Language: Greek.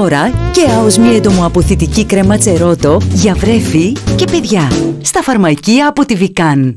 τώρα και μια αποθητική κρέμα τσερότο για βρέφη και παιδιά. Στα φαρμακεία από τη Βικάν.